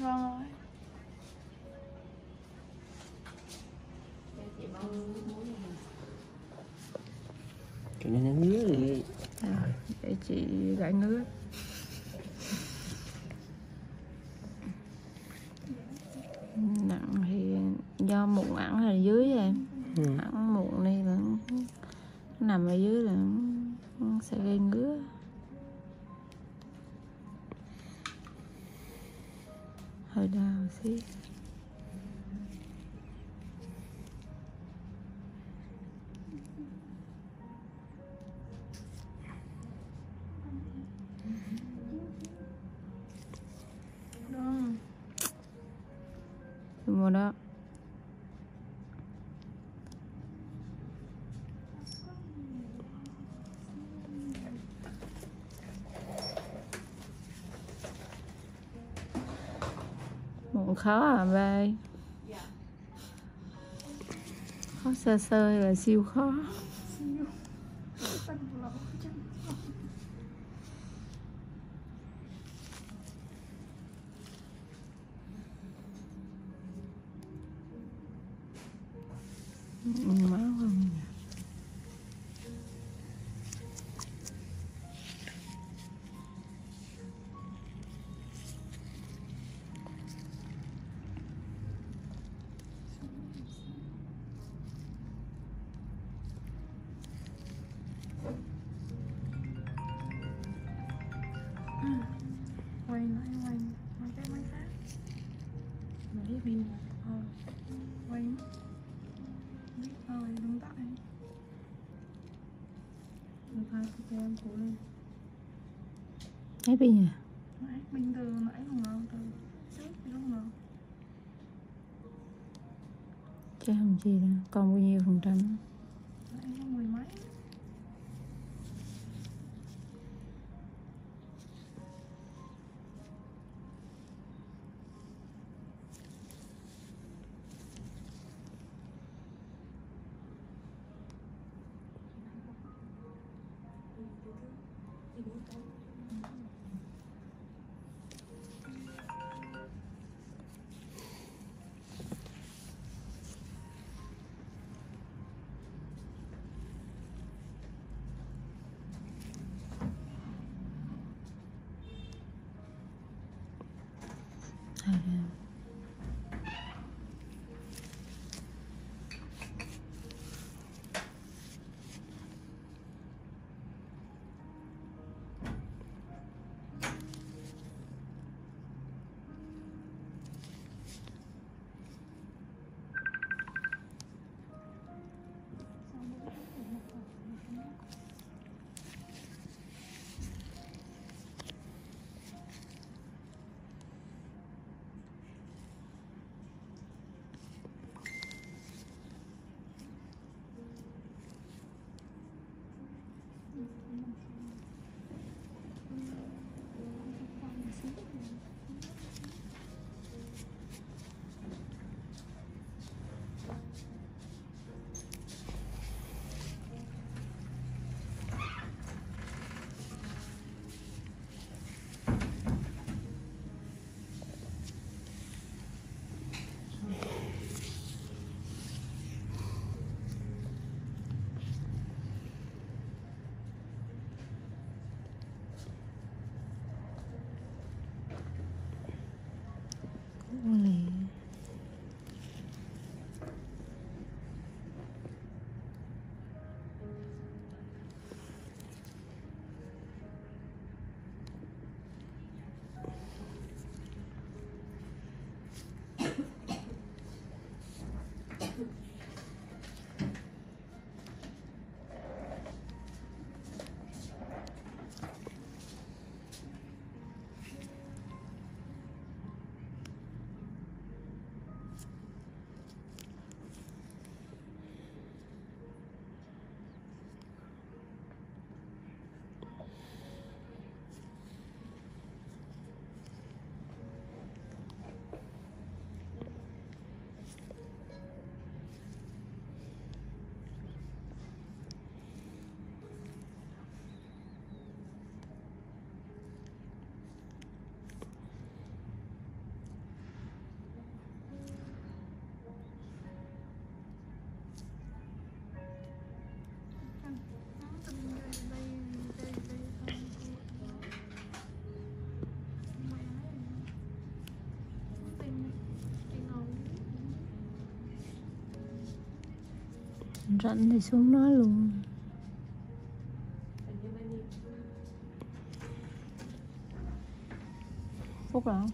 Ngon rồi. Cho nên nó ngứa đi. À, Để chị gãi ngứa. Nặng thì do mụn ẩn ở dưới em ừ. ẩn mụn đi là nằm ở dưới là sẽ gây ngứa hơi đau xí đó mua đó. Mụn khó à ba Khó sơ sơ là siêu khó Mm-hmm. Hai cho em cố lên. Thấy bây giờ nãy pin từ nãy không ngờ từ thì không Chứ không gì đâu Còn bao nhiêu phần trăm rảnh thì xuống nói luôn. Phúc là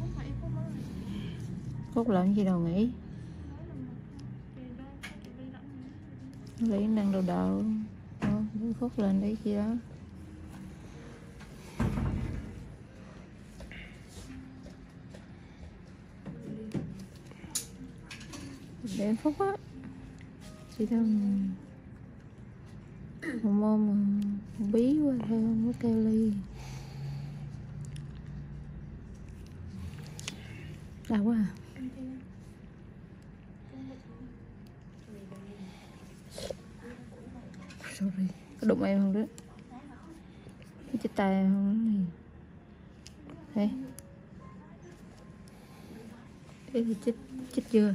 phút đó phúc làm gì đâu nghỉ lấy năng đồ đầu Ờ, đưa phúc lên đấy chi đó. Đến phúc á chỉ đâu một môn mà bí quá thôi không có kêu ly. Đau quá à. Sorry, có đụng em không đó cái chết tay em không đó này thấy thế thì chết chết chưa?